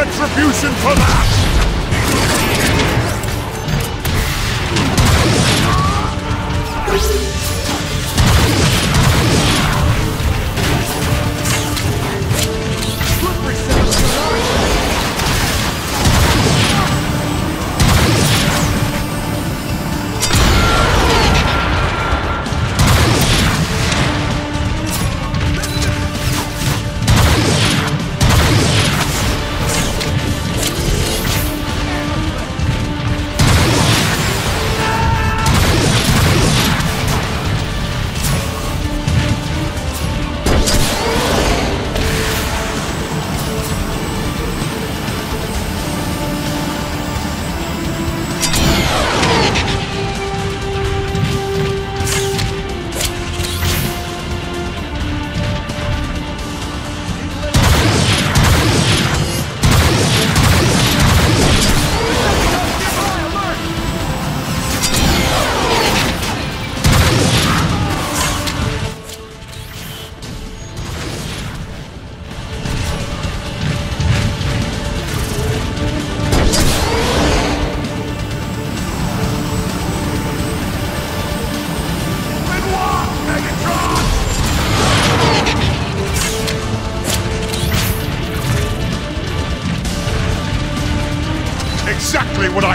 retribution for that!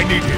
Needed! he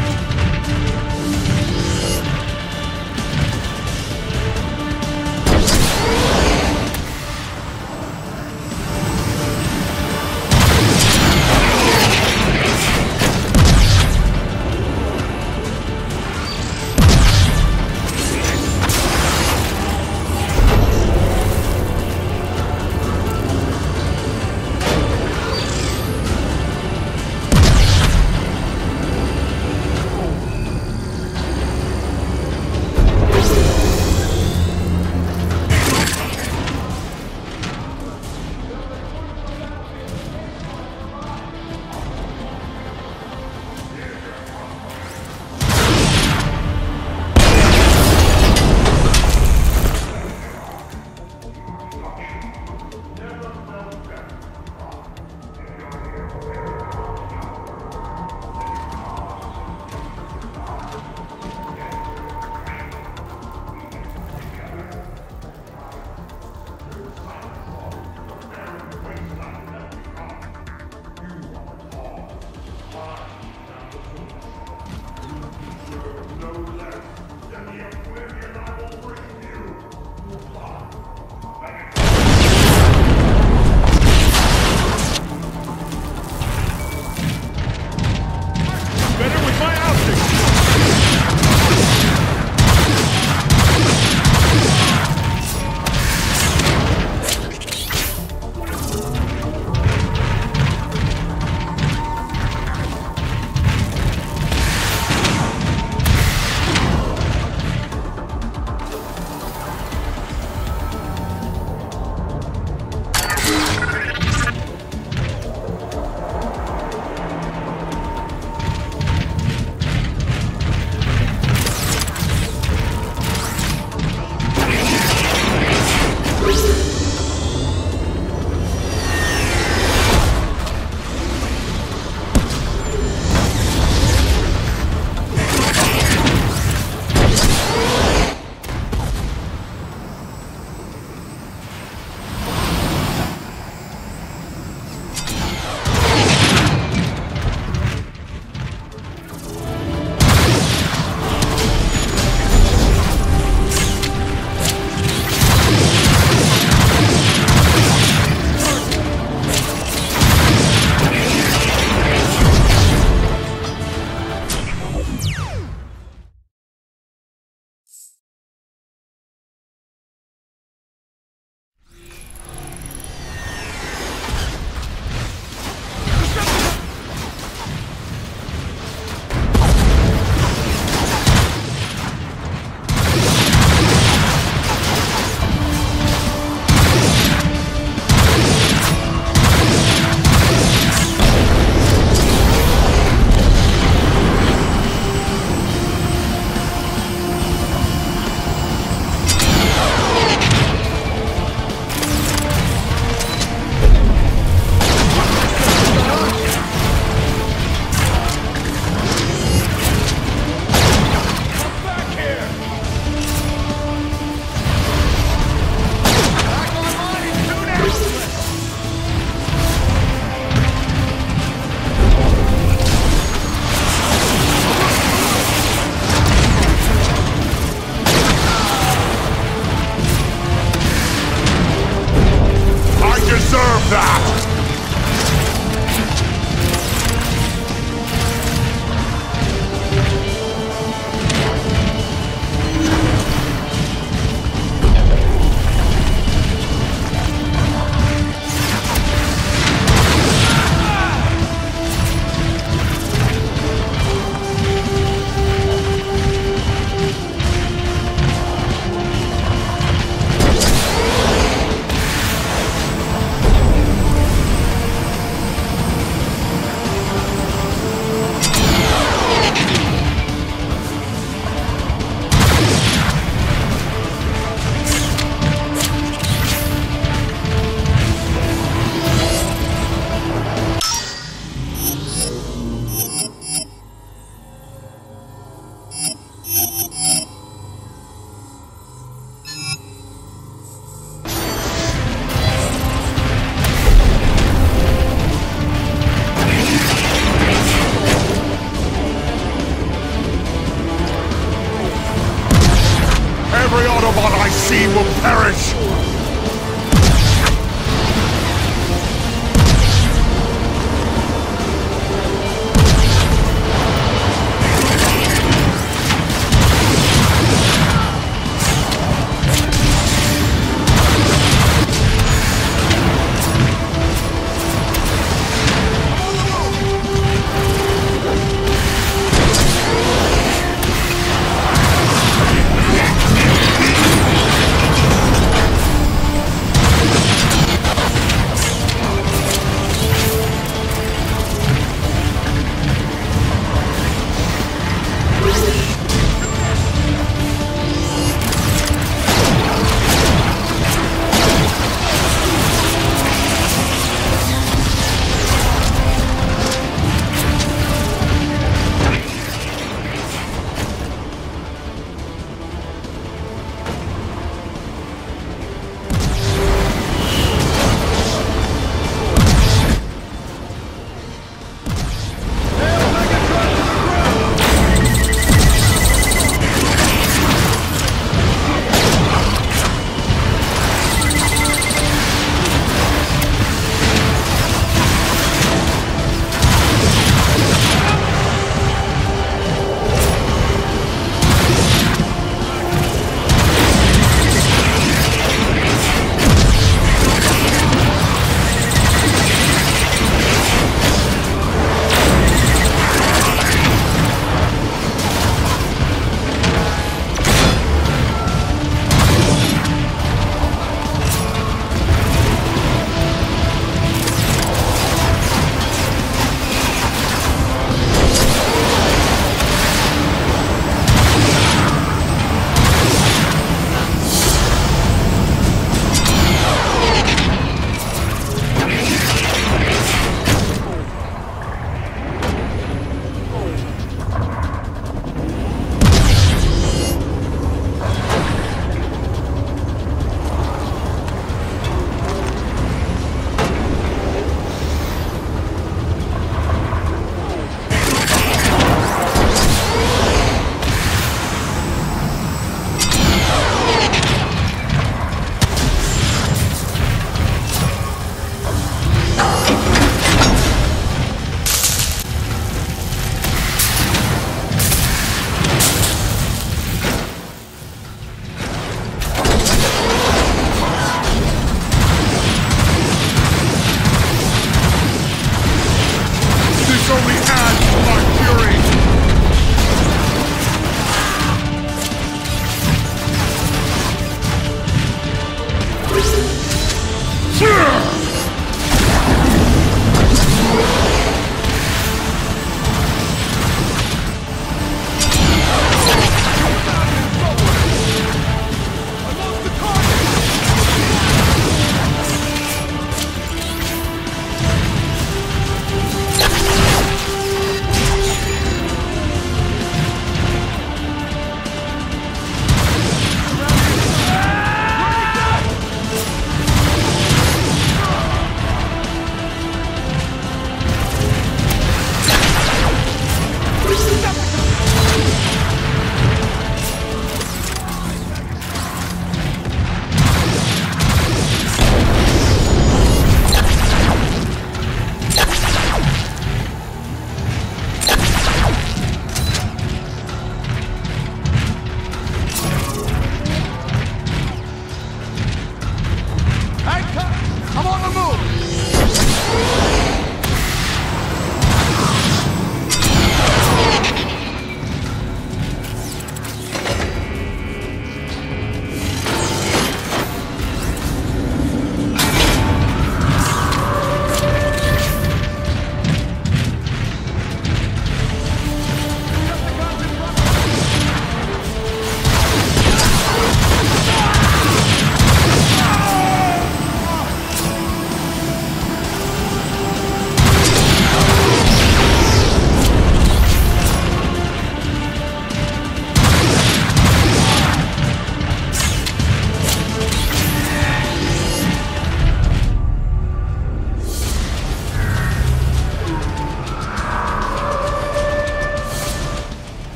will perish!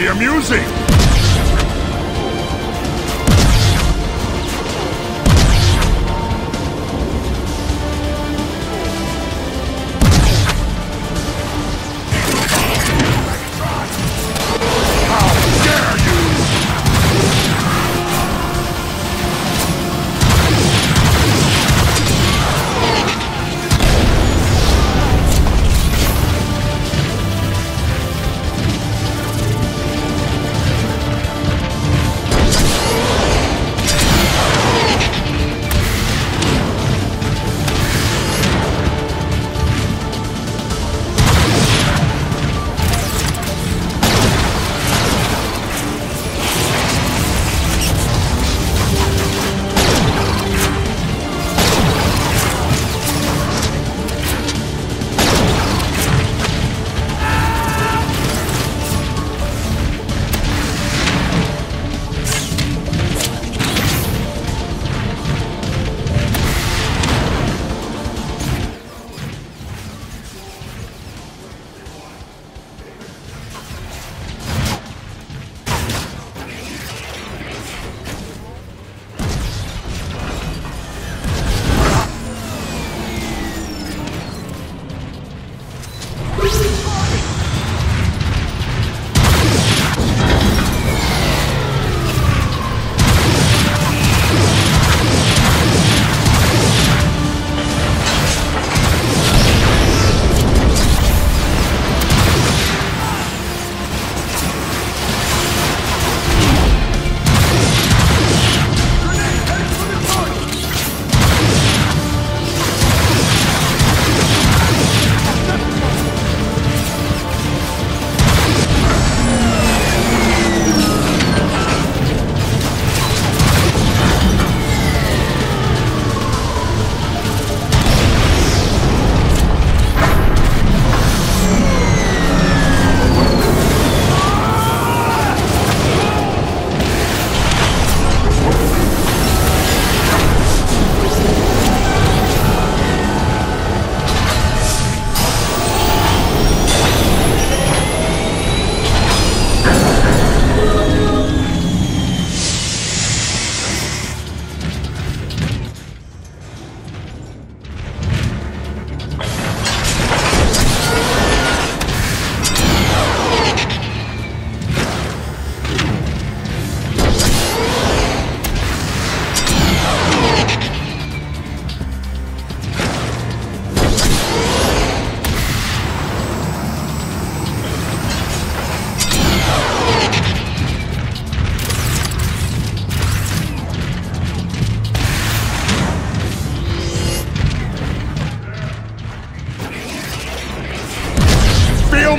Be amusing!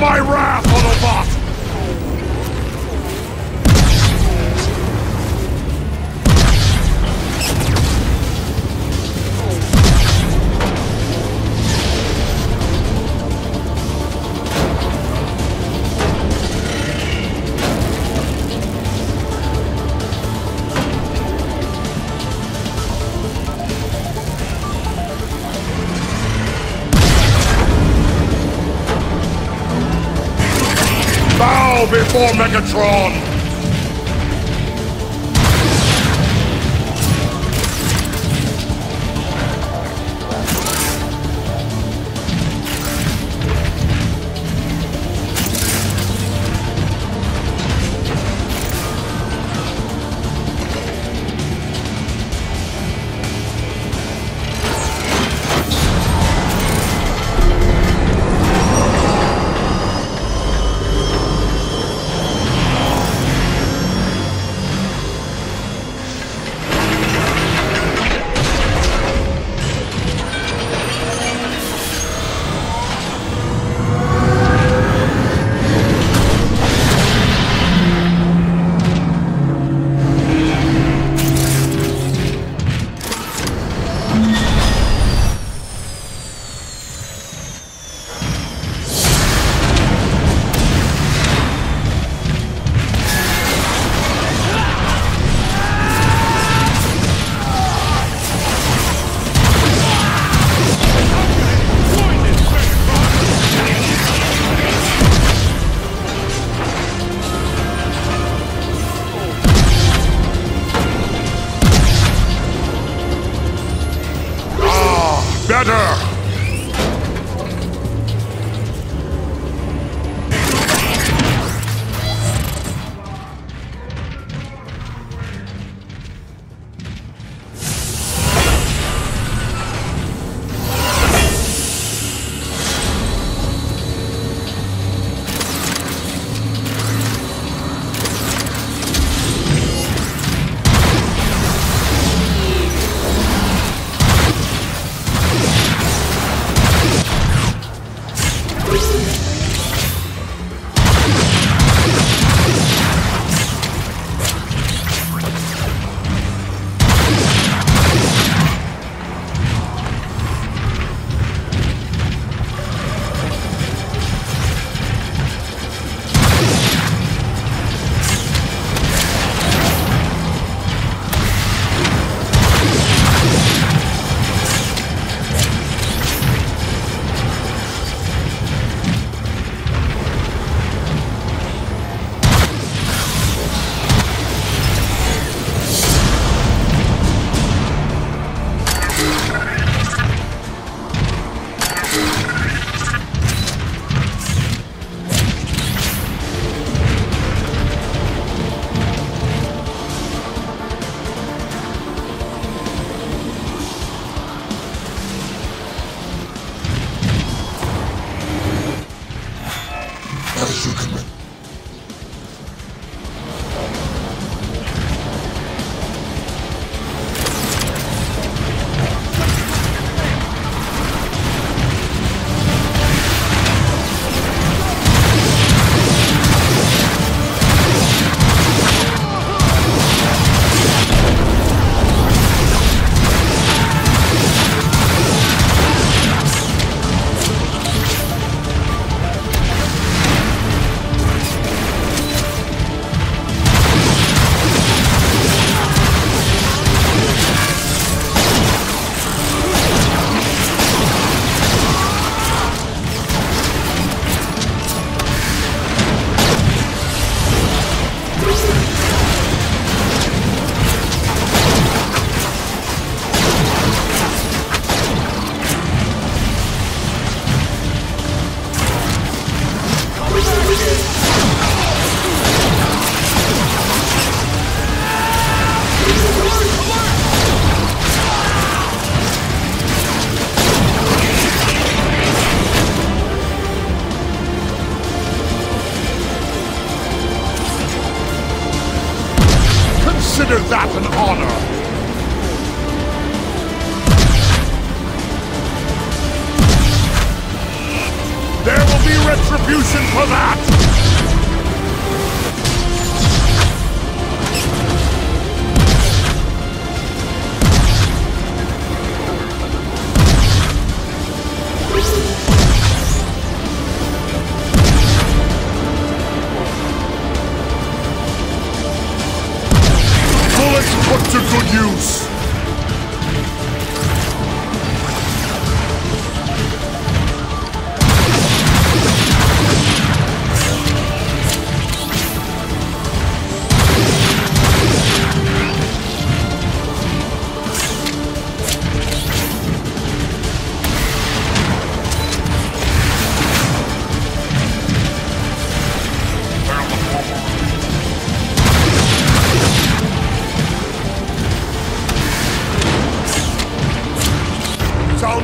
My wrath, Autobot! Before Megatron!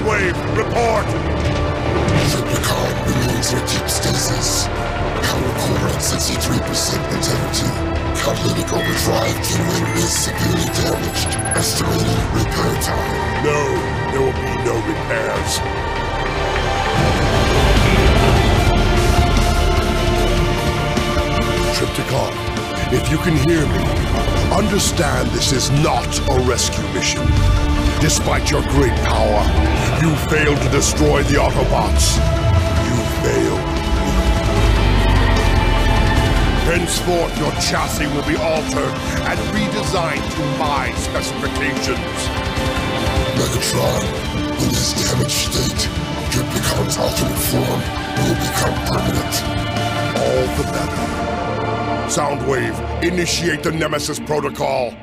Report! Trypticon remains in deep stasis. Power core at 63% integrity. Catalytic overdrive genuine is severely damaged. Estimated repair time. No, there will be no repairs. Trypticon, if you can hear me, understand this is not a rescue mission. Despite your great power, you failed to destroy the Autobots. You failed. Henceforth, your chassis will be altered and redesigned to my specifications. Megatron, in his damaged state, Trypticon's alternate form will become permanent. All the better. Soundwave, initiate the Nemesis Protocol.